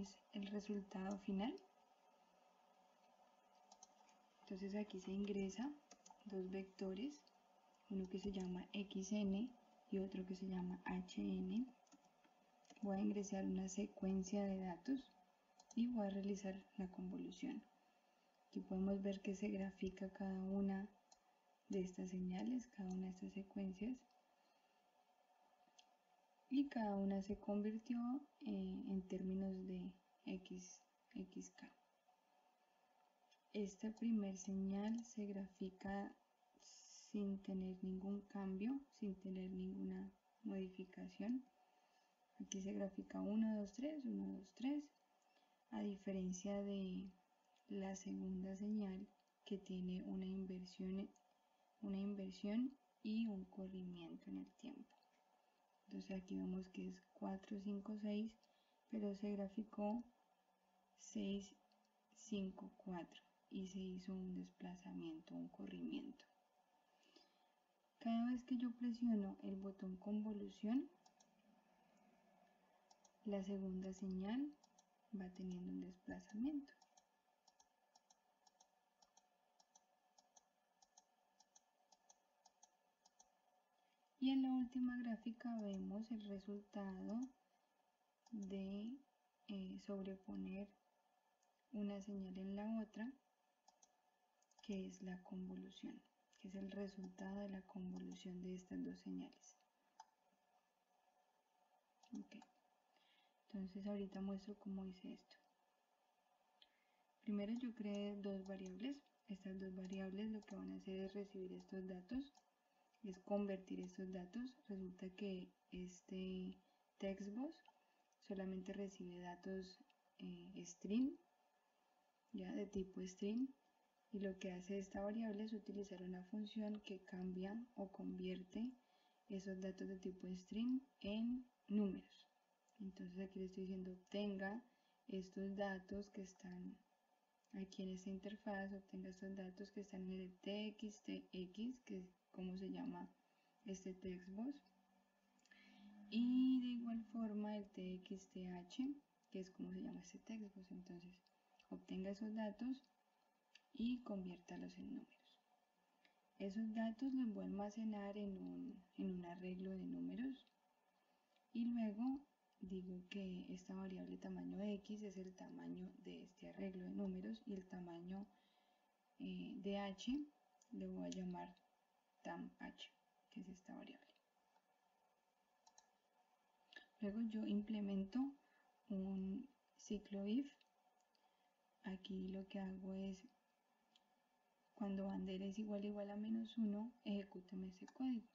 es el resultado final. Entonces aquí se ingresa dos vectores, uno que se llama xn y otro que se llama hn. Voy a ingresar una secuencia de datos y voy a realizar la convolución. Aquí podemos ver que se grafica cada una de estas señales, cada una de estas secuencias y cada una se convirtió eh, en términos de x, xk. Esta primer señal se grafica sin tener ningún cambio, sin tener ninguna modificación. Aquí se grafica 1, 2, 3, 1, 2, 3, a diferencia de la segunda señal que tiene una inversión, una inversión y un corrimiento en el tiempo. Entonces aquí vemos que es 4, 5, 6, pero se graficó 6, 5, 4 y se hizo un desplazamiento, un corrimiento. Cada vez que yo presiono el botón convolución, la segunda señal va teniendo un desplazamiento. Y en la última gráfica vemos el resultado de eh, sobreponer una señal en la otra, que es la convolución, que es el resultado de la convolución de estas dos señales. Entonces ahorita muestro cómo hice esto. Primero yo creé dos variables. Estas dos variables lo que van a hacer es recibir estos datos es convertir estos datos. Resulta que este textbox solamente recibe datos eh, string, ya de tipo string, y lo que hace esta variable es utilizar una función que cambia o convierte esos datos de tipo string en números. Entonces aquí le estoy diciendo obtenga estos datos que están aquí en esta interfaz, obtenga estos datos que están en el txtx, que cómo se llama este textbox y de igual forma el txth que es como se llama este textbox entonces obtenga esos datos y conviértalos en números. Esos datos los voy a almacenar en un, en un arreglo de números. Y luego digo que esta variable tamaño x es el tamaño de este arreglo de números y el tamaño eh, de h le voy a llamar h, que es esta variable. Luego yo implemento un ciclo if. Aquí lo que hago es, cuando bandera es igual igual a menos 1, ejecútame ese código.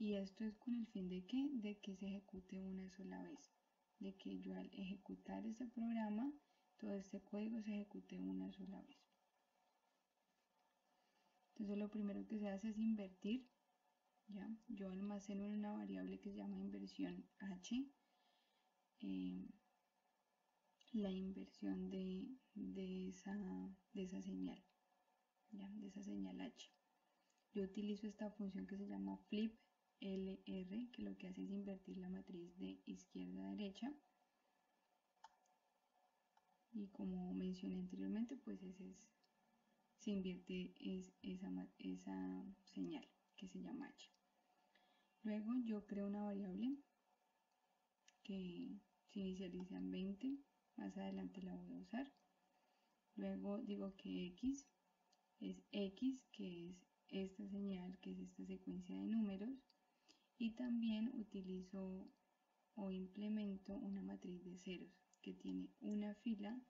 Y esto es con el fin de que, de que se ejecute una sola vez. De que yo al ejecutar este programa, todo este código se ejecute una sola vez. Entonces lo primero que se hace es invertir. ¿ya? Yo almaceno en una variable que se llama inversión h. Eh, la inversión de, esa, de esa señal. ¿ya? De esa señal h. Yo utilizo esta función que se llama flip LR, que lo que hace es invertir la matriz de izquierda a derecha. Y como mencioné anteriormente, pues ese es se invierte es esa, esa señal que se llama h. Luego yo creo una variable que se inicializa en 20, más adelante la voy a usar. Luego digo que x es x, que es esta señal, que es esta secuencia de números. Y también utilizo o implemento una matriz de ceros que tiene una fila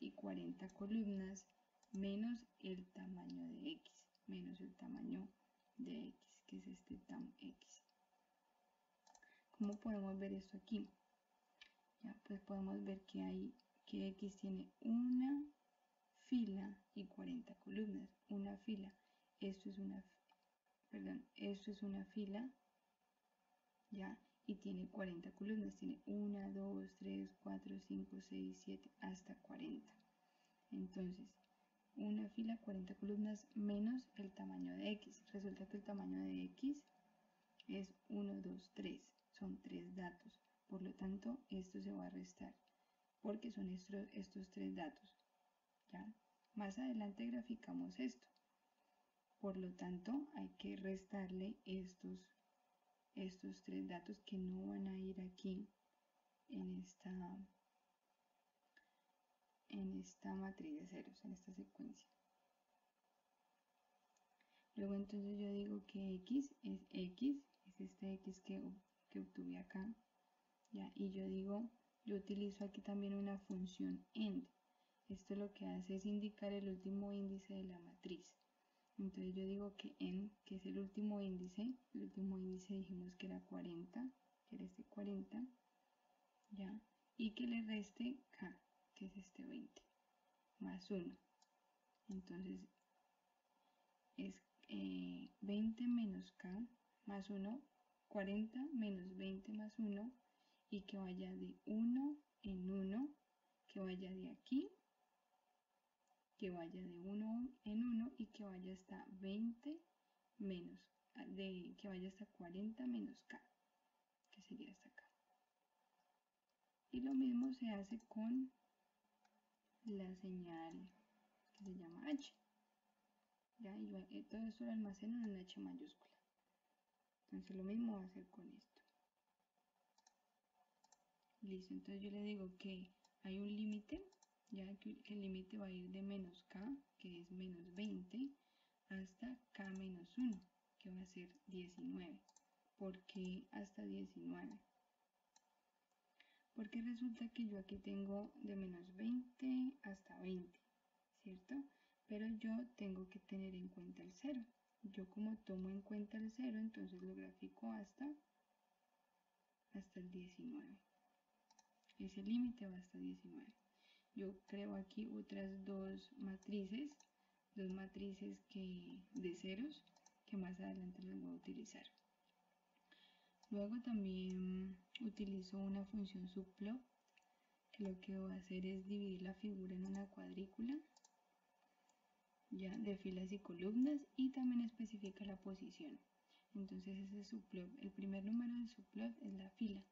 y 40 columnas menos el tamaño de x, menos el tamaño de x, que es este tam x. ¿Cómo podemos ver esto aquí? Ya, pues podemos ver que hay que x tiene una fila y 40 columnas, una fila. Esto es una, perdón, esto es una fila, ya, y tiene 40 columnas, tiene 1, 2, 3, 4, 5, 6, 7, hasta 40. Entonces, una fila 40 columnas menos el tamaño de x. Resulta que el tamaño de x es 1, 2, 3. Son 3 datos. Por lo tanto, esto se va a restar. porque son estos, estos tres datos. ¿ya? Más adelante graficamos esto. Por lo tanto, hay que restarle estos, estos tres datos que no van a ir aquí en esta, en esta matriz de ceros, en esta secuencia. Luego entonces yo digo que x es x, es este x que, que obtuve acá. ¿ya? Y yo digo, yo utilizo aquí también una función end. Esto lo que hace es indicar el último índice de la matriz. Entonces yo digo que n, que es el último índice, el último índice dijimos que era 40, que era este 40, ¿ya? Y que le reste k, que es este 20, más 1. Entonces es 20 eh, menos k más 1, 40 menos 20 más 1, y que vaya de 1 en 1, que vaya de aquí, que vaya de 1 en 1 y que vaya hasta 20 menos, de, que vaya hasta 40 menos k, que sería hasta acá. Y lo mismo se hace con la señal que se llama h. ¿ya? Y eh, todo esto lo almaceno en h mayúscula. Entonces lo mismo va a hacer con esto. Listo, entonces yo le digo que hay un límite, ya que, el límite va a ir de menos k, que es menos 20, hasta k menos 1, que va a ser 19. ¿Por qué hasta 19? Porque resulta que yo aquí tengo de menos 20 hasta 20, ¿cierto? Pero yo tengo que tener en cuenta el 0. Yo como tomo en cuenta el 0, entonces lo grafico hasta, hasta el 19 ese límite va hasta 19 yo creo aquí otras dos matrices dos matrices que de ceros que más adelante las voy a utilizar. Luego también utilizo una función subplot que lo que voy a hacer es dividir la figura en una cuadrícula ya de filas y columnas y también especifica la posición. Entonces ese subplot el primer número del subplot es la fila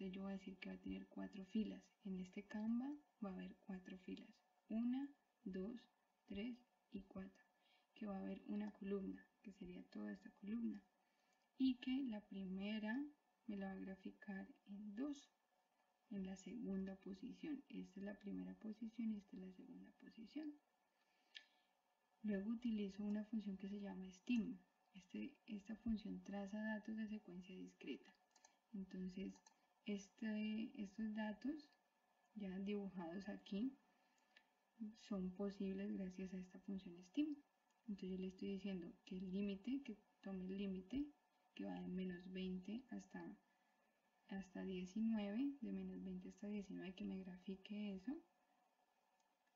entonces yo voy a decir que va a tener cuatro filas. En este Canva va a haber cuatro filas. Una, dos, tres y cuatro. Que va a haber una columna, que sería toda esta columna. Y que la primera me la va a graficar en dos. En la segunda posición. Esta es la primera posición y esta es la segunda posición. Luego utilizo una función que se llama STEAM. Este, esta función traza datos de secuencia discreta. Entonces, este, estos datos ya dibujados aquí son posibles gracias a esta función STEAM. Entonces yo le estoy diciendo que el límite, que tome el límite que va de menos 20 hasta, hasta 19, de menos 20 hasta 19, que me grafique eso.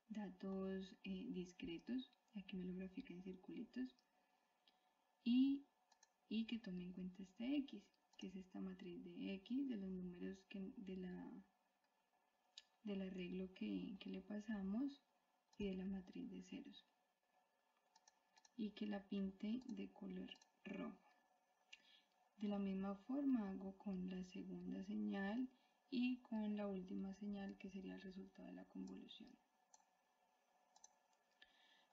Datos eh, discretos, aquí me lo grafica en circulitos. Y, y que tome en cuenta este X que es esta matriz de X, de los números de la, del arreglo que, que le pasamos y de la matriz de ceros. Y que la pinte de color rojo. De la misma forma hago con la segunda señal y con la última señal que sería el resultado de la convolución.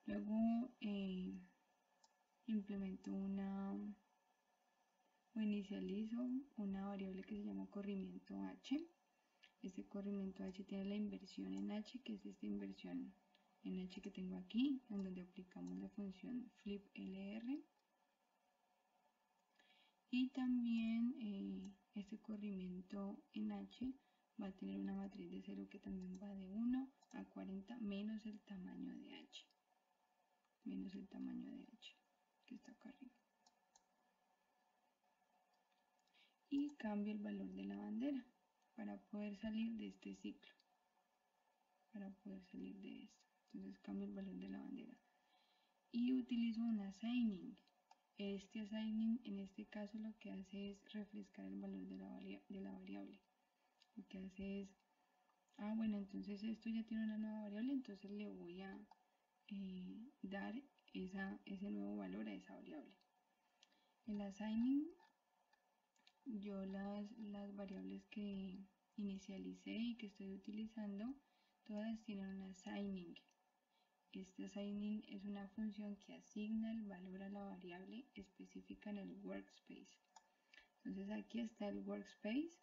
Luego eh, implemento una o inicializo una variable que se llama corrimiento h. Este corrimiento h tiene la inversión en h, que es esta inversión en h que tengo aquí, en donde aplicamos la función fliplr. Y también eh, este corrimiento en h va a tener una matriz de 0 que también va de 1 a 40 menos el tamaño de h. Menos el tamaño de h, que está acá arriba. Y cambio el valor de la bandera para poder salir de este ciclo para poder salir de esto. Entonces cambio el valor de la bandera. Y utilizo un assigning. Este assigning en este caso lo que hace es refrescar el valor de la, de la variable. Lo que hace es ah bueno entonces esto ya tiene una nueva variable entonces le voy a eh, dar esa, ese nuevo valor a esa variable el assigning yo las, las variables que, inicialicé y que estoy utilizando, todas tienen un assigning. Este assigning es una función que asigna el valor a la variable específica en el workspace. Entonces aquí está el workspace,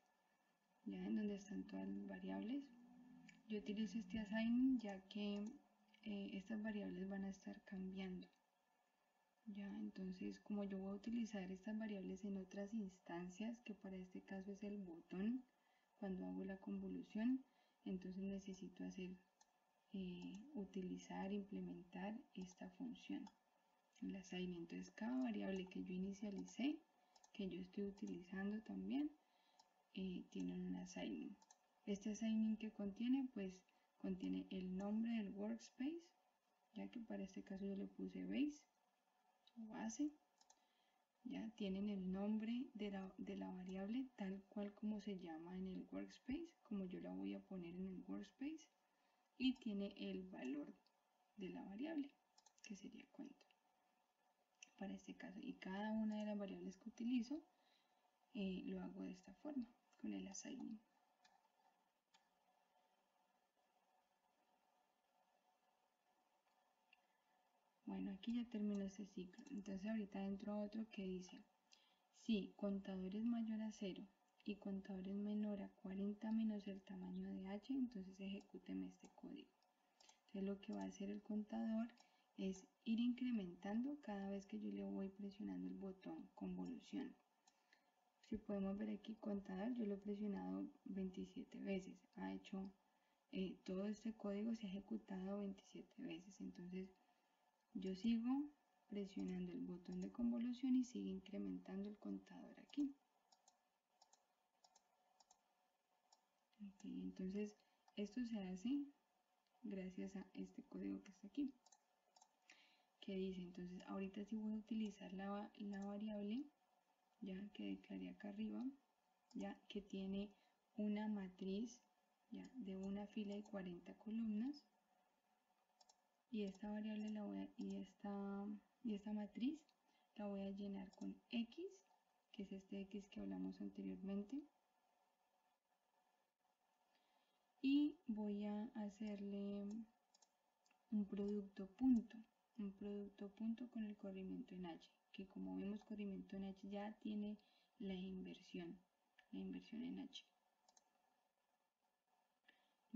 ya en donde están todas las variables. Yo utilizo este assigning ya que eh, estas variables van a estar cambiando. Ya, entonces como yo voy a utilizar estas variables en otras instancias, que para este caso es el botón, cuando hago la convolución, entonces necesito hacer, eh, utilizar, implementar esta función, el assigning. Entonces cada variable que yo inicialicé, que yo estoy utilizando también, eh, tiene un assigning. Este assigning que contiene, pues contiene el nombre del workspace, ya que para este caso yo le puse base base, ya tienen el nombre de la, de la, variable tal cual como se llama en el workspace, como yo la voy a poner en el workspace, y tiene el valor de la variable, que sería cuento. Para este caso, y cada una de las variables que utilizo, eh, lo hago de esta forma, con el assignment. Bueno, aquí ya terminó este ciclo. Entonces ahorita entro a otro que dice, si contador es mayor a 0 y contador es menor a 40 menos el tamaño de h, entonces ejecúteme este código. Entonces lo que va a hacer el contador es ir incrementando cada vez que yo le voy presionando el botón convolución. Si podemos ver aquí contador, yo lo he presionado 27 veces. Ha hecho, eh, todo este código se ha ejecutado 27 veces. Entonces yo sigo presionando el botón de convolución y sigue incrementando el contador aquí. entonces esto se hace gracias a este código que está aquí. Que dice, entonces ahorita sí voy a utilizar la, la variable ya que declaré acá arriba, ya que tiene una matriz ya de una fila y 40 columnas y esta variable la voy a, y esta y esta matriz la voy a llenar con x que es este x que hablamos anteriormente. Y voy a hacerle un producto punto un producto punto con el corrimiento en h que como vemos corrimiento en h ya tiene la inversión la inversión en h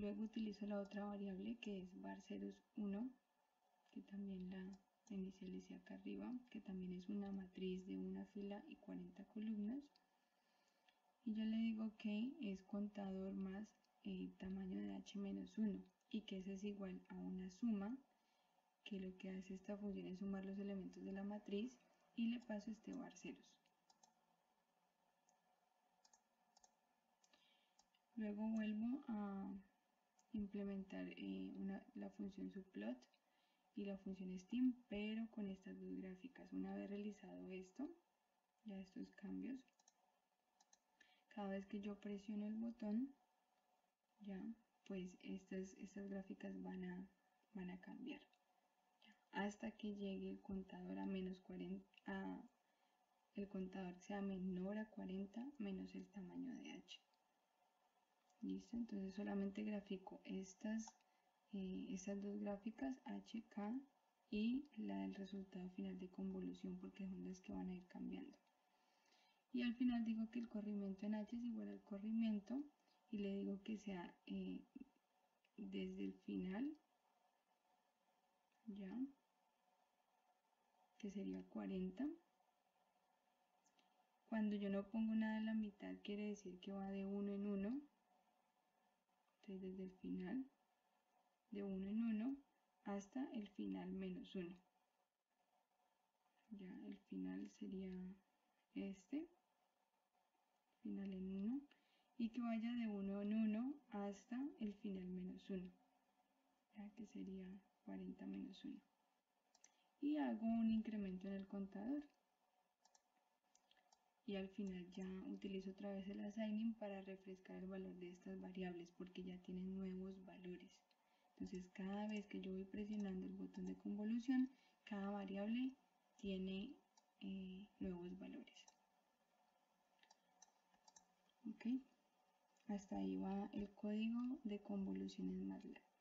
luego utilizo la otra variable que es var0 que también la inicialicé acá arriba, que también es una matriz de una fila y 40 columnas. Y yo le digo que es contador más eh, tamaño de h menos 1 y que ese es igual a una suma, que lo que hace esta función es sumar los elementos de la matriz y le paso este bar ceros. Luego vuelvo a implementar eh, la función subplot y la función Steam, pero con estas dos gráficas. Una vez realizado esto, ya estos cambios, cada vez que yo presiono el botón, ya, pues estas, estas gráficas van a, van a cambiar. hasta que llegue el contador a menos 40, a, el contador sea menor a 40 menos el tamaño de h. Listo, entonces solamente grafico estas eh, estas dos gráficas HK y la del resultado final de convolución porque son las que van a ir cambiando. Y al final digo que el corrimiento en H es igual al corrimiento y le digo que sea eh, desde el final, ya, que sería 40. Cuando yo no pongo nada en la mitad quiere decir que va de uno en uno. Entonces desde el final de 1 en 1 hasta el final menos 1. Ya el final sería este, final en 1, y que vaya de 1 en 1 hasta el final menos 1, ya que sería 40 menos 1. Y hago un incremento en el contador. Y al final ya utilizo otra vez el assigning para refrescar el valor de estas variables porque ya tienen nuevos valores. Entonces cada vez que yo voy presionando el botón de convolución, cada variable tiene eh, nuevos valores. Ok. Hasta ahí va el código de convoluciones MATLAB.